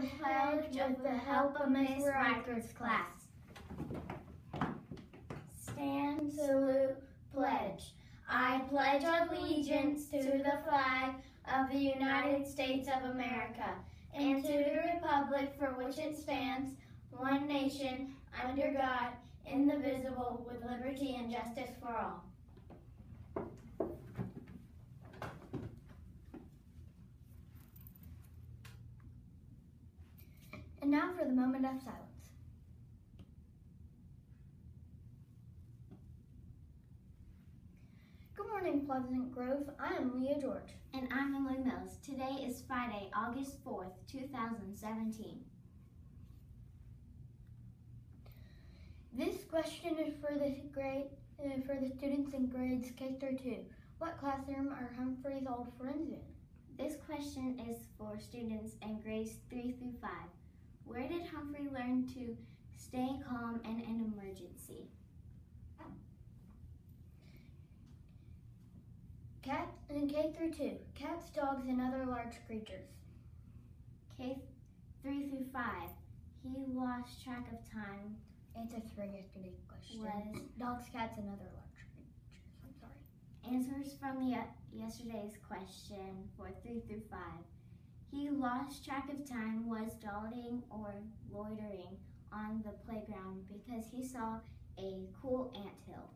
pledge with the help of Miss Riker's class. Stand, salute, pledge. I pledge allegiance to the flag of the United States of America and to the republic for which it stands, one nation, under God, indivisible, with liberty and justice for all. And now for the moment of silence. Good morning, Pleasant Grove. I am Leah George. And I'm Emily Mills. Today is Friday, August 4th, 2017. This question is for the grade uh, for the students in grades K through 2. What classroom are Humphrey's old friends in? This question is for students in grades 3 through 5. Where did Humphrey learn to stay calm in an emergency? Cat in K through 2. Cats, dogs, and other large creatures. K 3 through 5. He lost track of time. Answers for yesterday's question. Was dogs, cats, and other large creatures. I'm sorry. answers from the yesterday's question for 3 through 5. He lost track of time was dawdling or loitering on the playground because he saw a cool ant hill.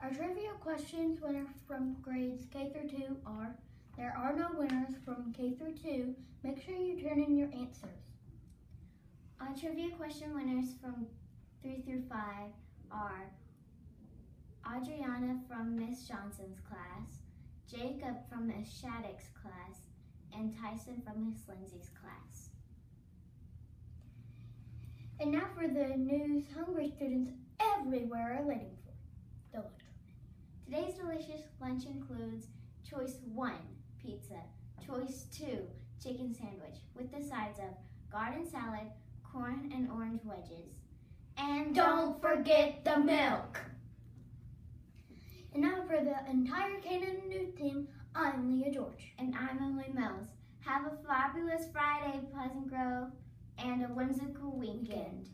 Our trivia questions from grades K through 2 are There are no winners from K through 2. Make sure you turn in your answers. Our trivia question winners from 3 through 5 are Adriana from Miss Johnson's class, Jacob from Miss Shattuck's class, and Tyson from Miss Lindsay's class. And now for the news hungry students everywhere are waiting for. The. Today's delicious lunch includes choice 1, pizza, choice 2, chicken sandwich, with the sides of garden salad, corn and orange wedges. And Don't forget the milk. And now for the entire KNN News team, George. And I'm Emily Mills. Have a fabulous Friday, Pleasant Grove, and a whimsical weekend.